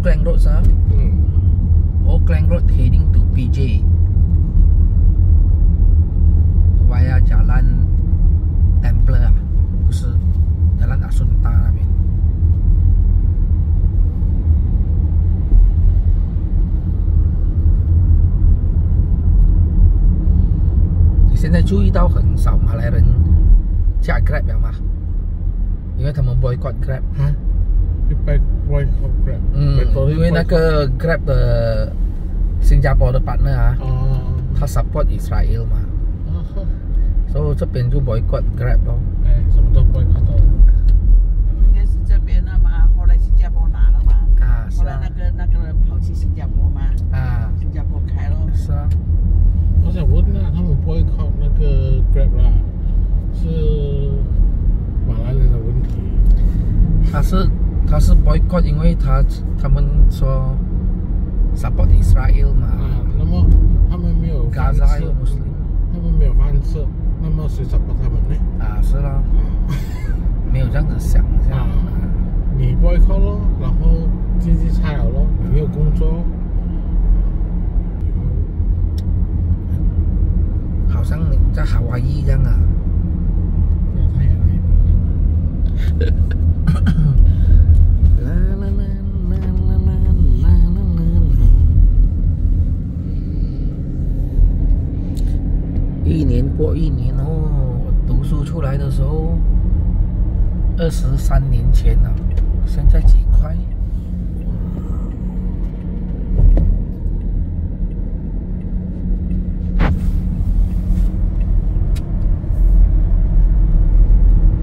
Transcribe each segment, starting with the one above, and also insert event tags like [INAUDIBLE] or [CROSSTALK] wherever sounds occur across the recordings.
Oakland Road sah. Hmm. Oakland Road heading to PJ via Jalan Templar 啊，不是 Jalan Asunta 那边。你现在注意到很少马来人驾 Grab 了吗？因为他们 boycott Grab。哈？ 嗯，因为那个 Grab 的新加坡的 partner 啊，哦。他 support Israel 嘛，哦。所以这边就 boycott Grab 咯。哎，什么都 boycott 到。应该是这边的嘛，后来新加坡拿了嘛。啊，是后来啊那。个那个人跑去新加坡嘛，啊，新加坡开了。是啊。我想问啊，他们 boycott 那个 Grab 啦，是马来人的问题。他是他是 boycott，因为他他们说 support Israel 嘛啊，那么他们没有饭吃，Gaza 他们没有饭吃，那么谁 support 他们呢？啊，是啦，啊。没有这样子想一下。啊你 boycott 咯，然后经济差了咯，你没有工作，好像你在夏威夷一样啊。[LAUGHS] 过一年哦，我读书出来的时候，二十三年前了、现在几块？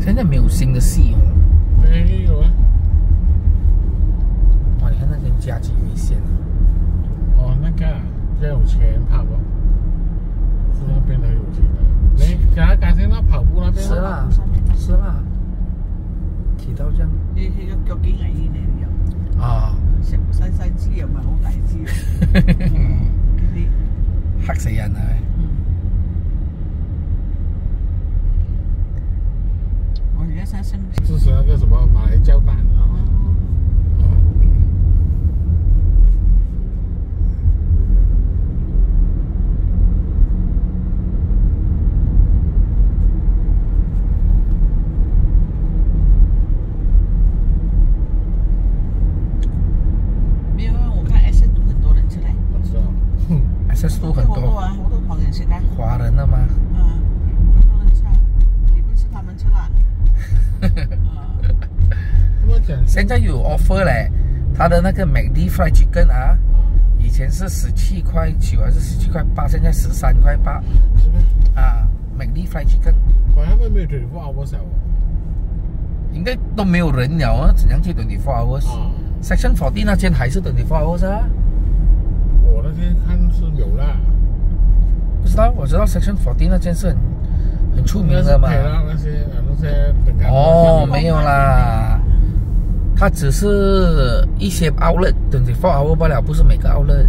现在没有新的戏哦。没有啊。哇，你看那间家几危险啊！哦，那个要有钱怕不，是那边的有钱的。你给他改成那跑步那边。是啦，是啦，提到这样。呢呢個腳幾危險嚟嘅，啊，成個細細支又唔係好大支，嗯，呢啲嚇死人啊！嗯。我而家想升支持那个什么马来教党啊。哦，没有啊，我看 S 都很多人出来，我知道，哼，SS 都很多好多啊，好多唐人现在，華人的嘛，嗯，很多人吃，你不吃他们吃啦，啊，他们讲現在有 offer 嘞，他的那个 McD Fried Chicken 啊，以前是十七块九还是十七块八，现在十三块八？啊，McD Fried Chicken 反正他们没有 twenty four hours 啊。应该都没有人了啊，怎样去 twenty four hours？啊，Section Forty 那间还是 twenty four hours 啊？我那天看是有啦，不知道，我知道 Section Forty 那间是很很出名的嘛。那些那些等哦，没有啦，它只是一些 outlet twenty four hour 罢了，不是每個 outlet。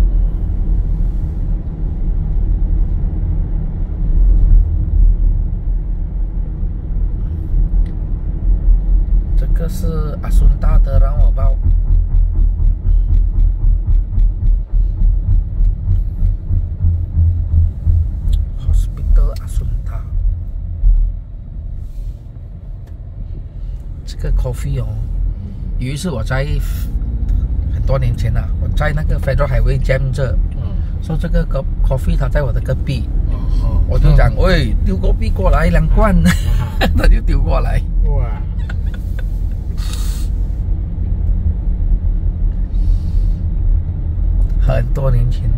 这个是阿孙大的让我报。Hospital 阿孙大。这个 coffee 哦，有一次我在很多年前了、我在那个 Federal Highway Jam 这，嗯，说这个 co- coffee 它在我的隔壁，哦，我就讲，喂，丢个币过来两罐，[LAUGHS] 他就丢过来。哇，很多年前。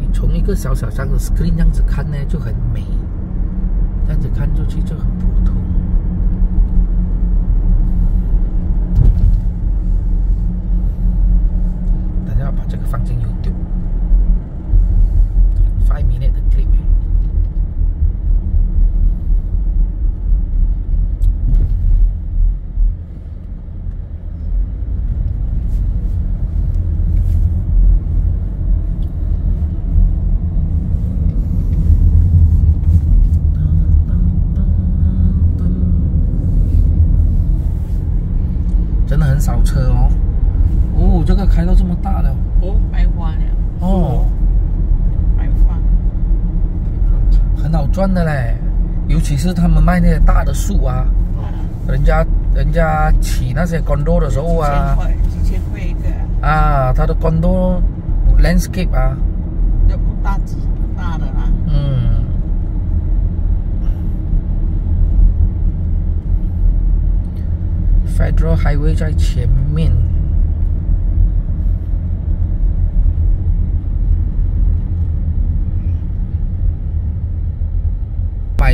你从一个小小箱子 screen 这样子看呢，就很美；这样子看出去就很普通。等下把这个放进去 YouTube。Five minute 的 clip。很少车哦。哦，这个开到这么大了哦，白花了，哦，白花。很好赚的嘞。尤其是他们卖那些大的树啊，啊，人家人家起那些 condo 的时候几千啊，块，几千块一个，啊，他的 condo landscape 啊，那不大只大的啦。嗯。Federal Highway 在前面。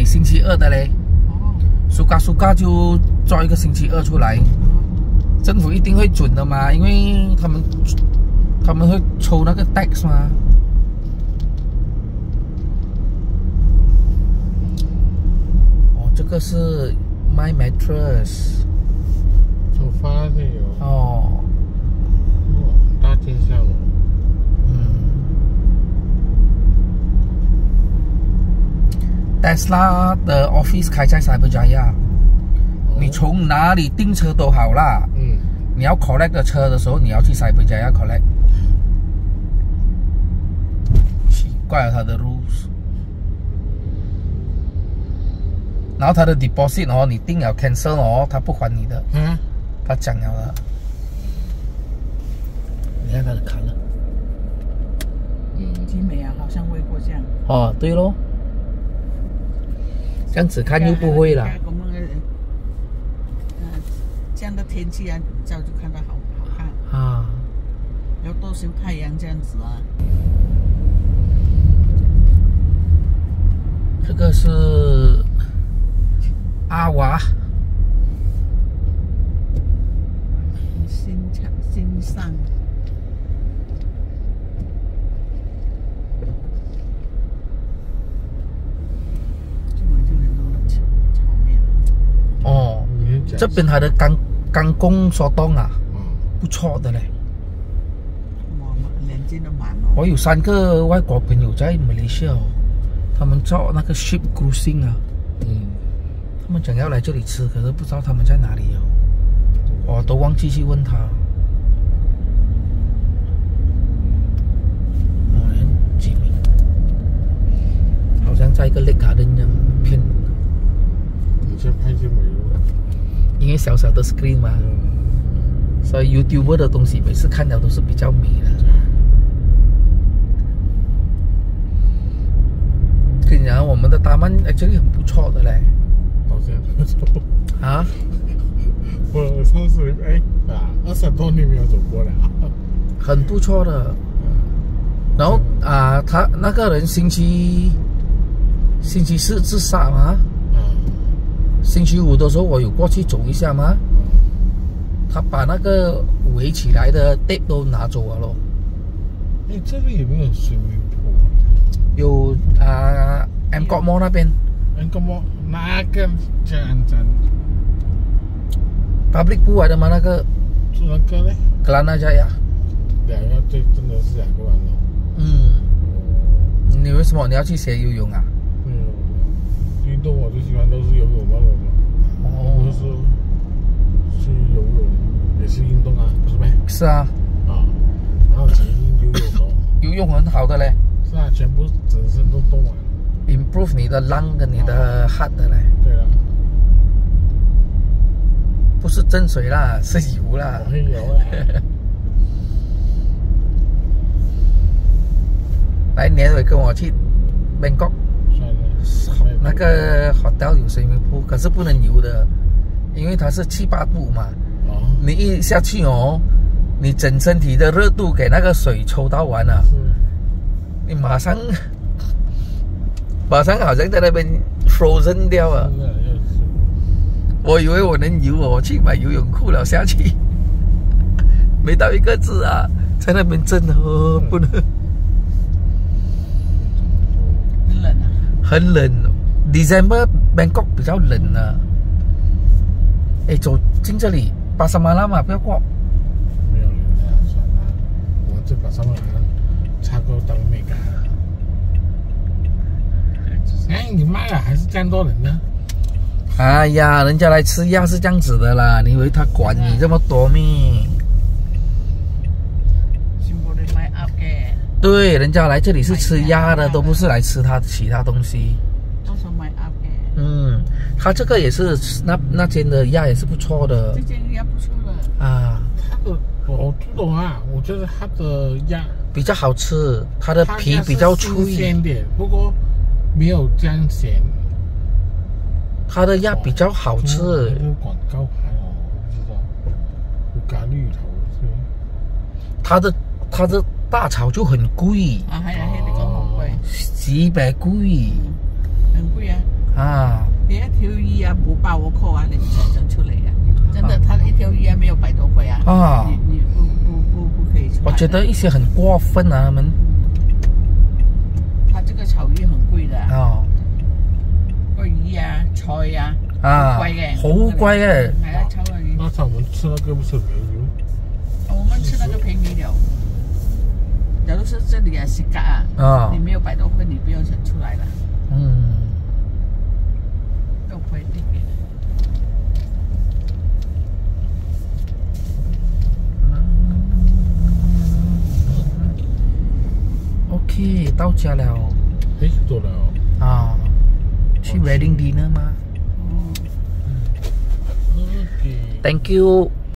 买星期二的嘞，哦，苏嘎苏嘎就抓一个星期二出来，政府一定会准的嘛，因为他们他们会抽那个 tax 嘛。哦，这个是 My Mattress 出发的有，哦，哇，大天下哦，Tesla 的 office 开在 Cyberjaya，、你从哪里订车都好啦。嗯，你要 collect 车的时候，你要去塞浦利亚 collect。奇怪了，他的 rules。然后他的 deposit 哦，你订了 cancel 哦，他不还你的。嗯，他讲了了。你看他的卡了，已美啊，好像微过这样。哦，对喽。这样子看又不会啦。我们呃，这样的天气啊，照就看到好好看。啊，要多晒太阳这样子啊。这个是阿娃，新场新上，今晚就很多炒炒面。哦，你讲这边它的干干工手动啊，啊，不错的嘞。哇，连件都满哦。我有三个外国朋友在马来西亚哦，他们做那个 ship cruising 啊，嗯，他们想要来这里吃，可是不知道他们在哪里哦，我都忘记去问他。好像在一个 lake garden 一样骗，你先拍就没有，因为小小的 screen 嘛，嗯，所以 YouTube 的东西每次看到都是比较美的。跟你讲，我们的大曼 actually 很不错的嘞。到现在，啊，[LAUGHS] 我上次哎啊，二十多年没有走过了，很不错的。然后啊，他那个人星期星期四自杀嘛，啊，星期五的时候我有过去走一下吗，他把那个围起来的 tape 都拿走了咯。你，这里有没有 swimming pool？有啊，M 国 Mall 那边哎，干嘛那个这样子？public pool 来的嘛，那个是那个嘞？格兰纳加呀。两个对，真的是两个人哦。嗯，哦，你为什么你要去学游泳啊？动我最喜欢都是游泳嘛，我们，都是去游泳，也是运动啊，不是呗？是啊，啊，然后前游泳哦，[COUGHS] 游泳很好的嘞。是啊，全部整身都动完。，improve 你的 lung 跟你的 heart 的嘞，对了，不是真水啦，是油啦。我。会游啊。[LAUGHS] 来年尾跟我去 Bangkok 那个 hotel 有水明铺，可是不能游的，因为它是七八度嘛。哦，你一下去哦，你整身体的热度给那个水抽到完了，你马上 [LAUGHS] 马上好像在那边 frozen 掉了。真的要是，我以为我能游哦，我去买游泳裤了下去，[LAUGHS] 没到一个字啊，在那边震哦，不能很冷啊。很冷。December Bangkok 比较冷呢。哎，走进这里，巴沙马拉嘛，不要过。没有人了，算了，我这把上面插够当没干。哎，你妈呀，还是这样多人呢？哎呀，人家来吃鸭是这样子的啦，你以为他管你这么多咩？对，人家来这里是吃鸭的，都不是来吃他其他东西。嗯，他这个也是那那间的鸭也是不错的。这间鸭不错的啊。他的我不懂啊，我觉得它的鸭比较好吃，它的皮比较脆一点，不过没有这样咸。它的鸭比较好吃。广告牌哦，不知道有咖绿头是。它的它的大炒就很贵。啊，系啊，你讲好贵，几百贵。很贵啊。啊。你一条鱼啊，不包我扣啊，你才整出来啊。真的，它一条鱼啊，没有百多块啊。啊。你你不不不不可以。我觉得一些很过分啊，他们。他这个草鱼很贵的。啊。个鱼啊，菜啊，好贵嘅，好贵嘅。系啊，炒个鱼。那我们吃那个不是便宜我们吃那个便宜了。假如说这里啊，是价啊，啊，你没有百多块，你不要想出来了。嗯。要贵一点。OK，到家了。诶，到了。啊。去 wedding dinner 吗？嗯。OK。Thank you。